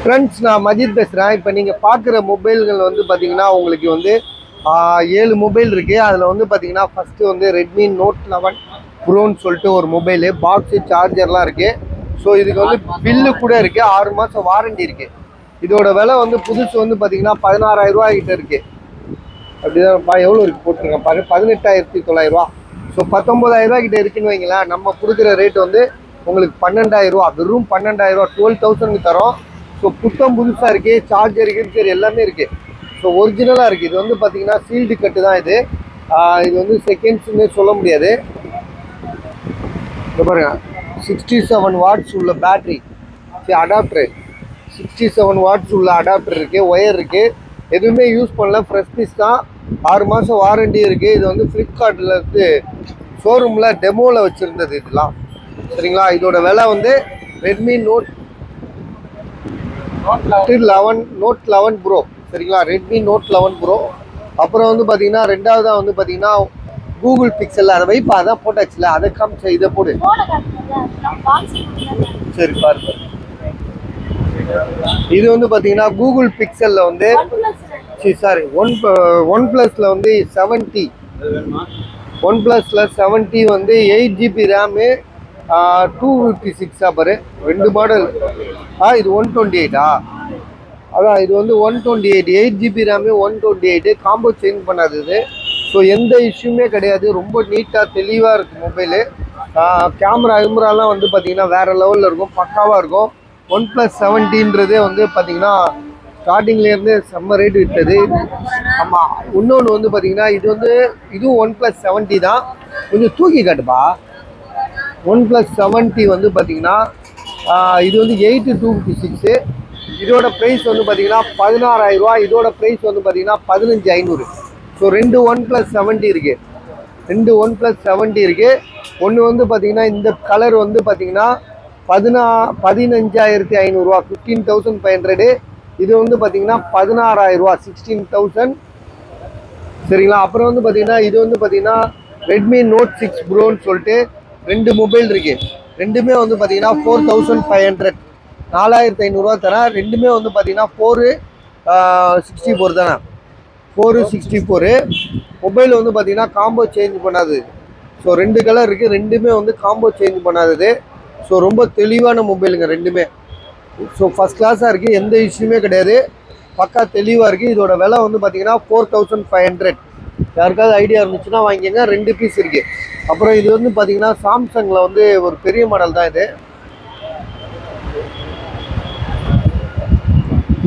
Friends நான் மஜித் பேசுகிறேன் இப்போ நீங்கள் பார்க்குற மொபைல்கள் வந்து பார்த்தீங்கன்னா உங்களுக்கு வந்து ஏழு மொபைல் இருக்குது அதில் வந்து பார்த்தீங்கன்னா ஃபஸ்ட்டு வந்து ரெட்மி நோட் லெவன் ப்ரோன்னு சொல்லிட்டு ஒரு மொபைலு பாக்ஸு சார்ஜர்லாம் இருக்குது ஸோ இதுக்கு வந்து பில்லு கூட இருக்குது ஆறு மாதம் வாரண்டி இருக்குது இதோட விலை வந்து புதுசு வந்து பார்த்தீங்கன்னா பதினாறாயிரம் கிட்ட இருக்குது அப்படிதான் பா எவ்வளோ இருக்குது போட்டிருக்கேன். பாரு பதினெட்டாயிரத்தி தொள்ளாயிரரூவா ஸோ பத்தொம்பதாயிரம் கிட்ட இருக்குன்னு வைங்களேன். நம்ம கொடுக்குற ரேட் வந்து உங்களுக்கு பன்னெண்டாயிரரூவா வெறும் பன்னெண்டாயிரம் ரூபா டுவெல் தௌசண்ட்க்கு தரோம். ஸோ புத்தம் புதுசாக இருக்குது சார்ஜர் கிர்ஜர் எல்லாமே இருக்குது ஸோ ஒரிஜினலாக இருக்குது இது வந்து பார்த்தீங்கன்னா சீல்டு கட்டு தான் இது. இது வந்து செகண்ட்ஸுன்னு சொல்ல முடியாது. இங்க பாருங்க. சிக்ஸ்டி செவன் வாட்ஸ் உள்ள பேட்ரி சரி அடாப்டரு சிக்ஸ்டி செவன் வாட்ஸ் உள்ள அடாப்டர் இருக்குது ஒயர் இருக்குது எதுவுமே யூஸ் பண்ணல. ஃப்ரெஷ் பீஸ் தான். ஆறு மாதம் வாரண்டி இருக்குது இது வந்து ஃப்ளிப்கார்ட்டில் வந்து ஷோரூமில் டெமோவில் வச்சுருந்தது இதெல்லாம். சரிங்களா? இதோட விலை வந்து Redmi note eleven note eleven pro சரிங்களா? ரெட்மி நோட் லெவன் ப்ரோ அப்புறம் வந்து பார்த்தீங்கன்னா ரெண்டாவதாக வந்து பார்த்தீங்கன்னா கூகுள் பிக்சல் அதை வைப்பா அதான் போட்டாச்சுல அதை காமிச்ச இதை போடு. சரி பாருங்க இது வந்து பார்த்தீங்கன்னா கூகுள் பிக்சலில் வந்து சரி சாரி ஒன் ஒன் ப்ளஸில் வந்து செவன்ட்டி ஒன் ப்ளஸில் செவன்ட்டி வந்து eight GB RAM two fifty சிக்ஸா பாரு. ரெண்டு மாடல் ஆ இது ஒன் டுவெண்ட்டி எயிட்டா அதான் இது வந்து one twenty eight eight GB RAM one twenty eight combo change பண்ணாதது so எந்த இஷ்யூமே கிடையாது. ரொம்ப நீட்டாக தெளிவாக இருக்குது மொபைலு கேமரா கிமராலாம் வந்து பார்த்தீங்கன்னா வேறு லெவலில் இருக்கும். பக்காவாக இருக்கும். ஒன் ப்ளஸ் செவன்டீன்றதே வந்து பார்த்தீங்கன்னா ஸ்டார்டிங்லேருந்து செம்ம ரேட் விட்டது. ஆமாம் இன்னொன்று வந்து பார்த்தீங்கன்னா இது வந்து இதுவும் ஒன் ப்ளஸ் செவன்ட்டி தான். கொஞ்சம் தூக்கி காட்டுப்பா. ஒன் ப்ளஸ் செவன்ட்டி வந்து பார்த்தீங்கன்னா இது வந்து எயிட்டு டூ ஃபிஃப்டி சிக்ஸு இதோட ப்ரைஸ் வந்து பார்த்தீங்கன்னா பதினாறாயிரம் ரூபா இதோட ப்ரைஸ் வந்து பார்த்தீங்கன்னா பதினஞ்சு ஐநூறு. ஸோ ரெண்டு ஒன் ப்ளஸ் செவன்ட்டி இருக்குது ரெண்டு ஒன் ப்ளஸ் செவன்ட்டி இருக்குது ஒன்று வந்து பார்த்தீங்கன்னா இந்த கலர் வந்து பார்த்தீங்கன்னா பதினா பதினஞ்சாயிரத்தி ஐநூறுரூவா ஃபிஃப்டீன் தௌசண்ட் ஃபைவ் ஹண்ட்ரடு இது வந்து பார்த்தீங்கன்னா பதினாறாயிரரூவா சிக்ஸ்டீன் தௌசண்ட் சரிங்களா? அப்புறம் வந்து பார்த்தீங்கன்னா இது வந்து பார்த்தீங்கன்னா ரெட்மி நோட் சிக்ஸ் ப்ரோன்னு சொல்லிட்டு ரெண்டு மொபைல் இருக்கு. ரெண்டுமே வந்து பார்த்தீங்கன்னா ஃபோர் தௌசண்ட் ஃபைவ் ஹண்ட்ரட் நாலாயிரத்தி ஐநூறுரூவா தரேன். ரெண்டுமே வந்து பார்த்தீங்கன்னா ஃபோரு சிக்ஸ்டி ஃபோர் தானே? ஃபோரு சிக்ஸ்டி ஃபோரு மொபைல் வந்து பார்த்தீங்கன்னா காம்போ சேஞ்ச் பண்ணாது. ஸோ ரெண்டு கலர் இருக்குது ரெண்டுமே வந்து காம்போ சேஞ்ச் பண்ணாதது. ஸோ ரொம்ப தெளிவான மொபைலுங்க ரெண்டுமே. ஸோ ஃபஸ்ட் கிளாஸாக இருக்குது எந்த இஷ்யூமே கிடையாது. பக்கா தெளிவாக இருக்குது இதோட விலை வந்து பார்த்தீங்கன்னா ஃபோர் தௌசண்ட் ஃபைவ் ஹண்ட்ரட் யாருக்காவது ஐடியா இருந்துச்சுன்னா வாங்கிங்க ரெண்டு பீஸ் இருக்குது அப்புறம் இது வந்து பார்த்தீங்கன்னா சாம்சங்கில் வந்து ஒரு பெரிய மாடல் தான் இது.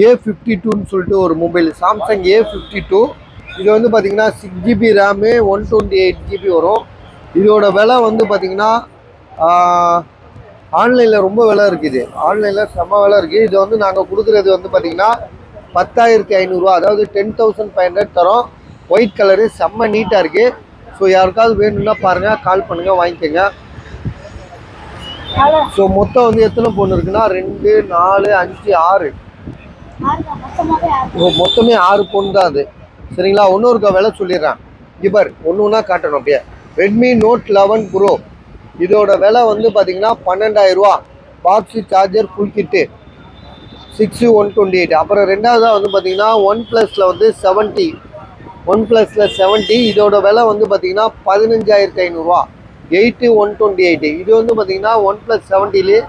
ஏ ஃபிஃப்டி டூன்னு சொல்லிட்டு ஒரு mobile Samsung A fifty two இது வந்து பார்த்தீங்கன்னா six GB RAM one twenty eight GB வரும். இதோட விலை வந்து பார்த்தீங்கன்னா ஆன்லைனில் ரொம்ப விலை இருக்குது ஆன்லைனில் செம்ம விலை இருக்குது இது வந்து நாங்கள் கொடுக்குறது வந்து பார்த்தீங்கன்னா பத்தாயிரத்தி ஐநூறுரூவா அதாவது டென் தௌசண்ட் ஃபைவ் ஹண்ட்ரட் தரோம். ஒயிட் கலரு செம்ம நீட்டாக இருக்குது ஸோ யாருக்காவது வேணும்னா பாருங்கள் கால் பண்ணுங்கள் வாங்கிக்கோங்க. ஸோ மொத்தம் வந்து எத்தனை பொண்ணு இருக்குன்னா ரெண்டு நாலு அஞ்சு ஆறு. மொத்தமே ஆறு பொண்ணு தான் அது. சரிங்களா? இன்னொருக்கா விலை சொல்லிடுறேன். இவர் ஒன்று ஒன்றா காட்டணும் அப்படியே. ரெட்மி நோட் லெவன் ப்ரோ இதோட விலை வந்து பார்த்தீங்கன்னா பன்னெண்டாயிரம் box charger full kit six one twenty eight அப்புறம் ரெண்டாவதாக வந்து பார்த்தீங்கன்னா ஒன் ப்ளஸில் வந்து செவன்ட்டி ஒன் ப்ளஸில் செவன்ட்டி இதோட விலை வந்து பார்த்தீங்கன்னா பதினஞ்சாயிரத்தி ஐநூறுரூவா எயிட்டு ஒன் டுவெண்ட்டி எயிட்டு. இது வந்து பார்த்தீங்கன்னா ஒன் ப்ளஸ் செவன்ட்டிலே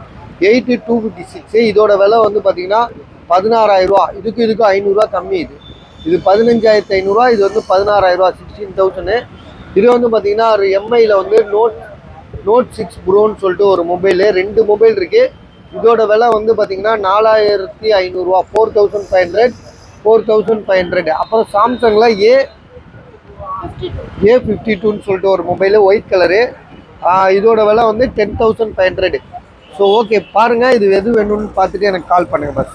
எயிட்டு டூ ஃபிஃப்டி சிக்ஸு. இதோட விலை வந்து பார்த்தீங்கன்னா பதினாறாயிரரூவா. இதுக்கு இதுக்கு ஐநூறுரூவா கம்மி இது. இது பதினஞ்சாயிரத்தி ஐநூறுரூவா இது வந்து பதினாறாயிரரூவா சிக்ஸ்டீன் தௌசண்ட் இது வந்து பார்த்தீங்கன்னா ஒரு எம்ஐயில் வந்து நோட் நோட் சிக்ஸ் ப்ரோன்னு சொல்லிட்டு ஒரு மொபைலு ரெண்டு மொபைல் இருக்குது இதோட விலை வந்து பார்த்தீங்கன்னா நாலாயிரத்தி ஐநூறுரூவா four thousand five hundred four thousand five hundred அப்புறம் சாம்சங்கில் ஏ ஏ ஃபிஃப்டி டூன்னு சொல்லிட்டு ஒரு மொபைலு ஒயிட் கலரு இதோட விலை வந்து ten thousand five hundred so okay பாருங்கள் இது எது வேணும்னு பார்த்துட்டு எனக்கு கால் பண்ணுங்கள் பஸ்